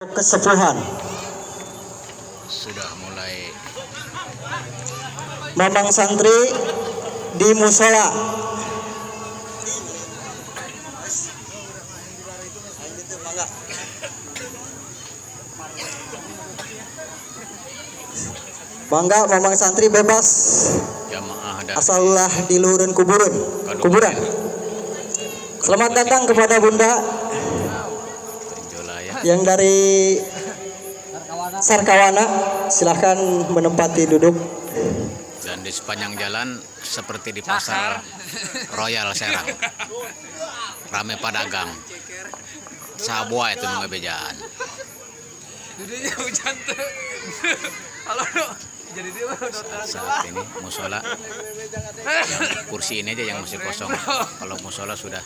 kesepuhan sudah mulai. Mamang santri di musola. Bangga Mamang santri bebas. Jamaah asalah di luhureun kuburan Kadupaten kuburan. Selamat datang kepada Bunda yang dari Sarkawana silahkan menempati duduk. Dan di sepanjang jalan seperti di pasar Royal Serang rame pedagang sabua itu nunggu bejaan. Jadinya hujan tuh. Kalau no, jadi dia mah udah saat ini musola. Yang kursi ini aja yang masih kosong. Kalau musola sudah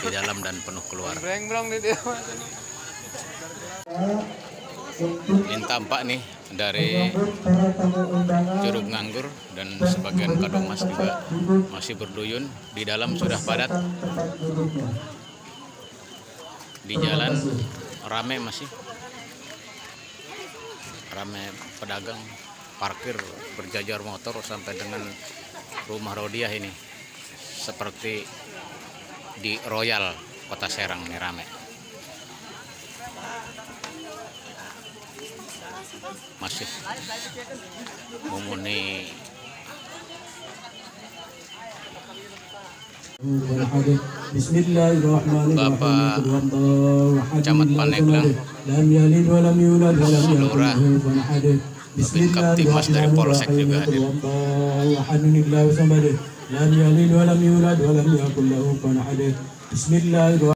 di dalam dan penuh keluar ini tampak nih dari Curug Nganggur dan sebagian Kadomas juga masih berduyun. Di dalam sudah padat. Di jalan rame masih. Rame pedagang parkir berjajar motor sampai dengan rumah Rodiah ini. Seperti di Royal Kota Serang nih rame masih memenuhi. Bapak Camat Pandeglang. Lurah. Babin Kaptimas dari Polsek juga hadir. Bismillahirrahmanirrahim.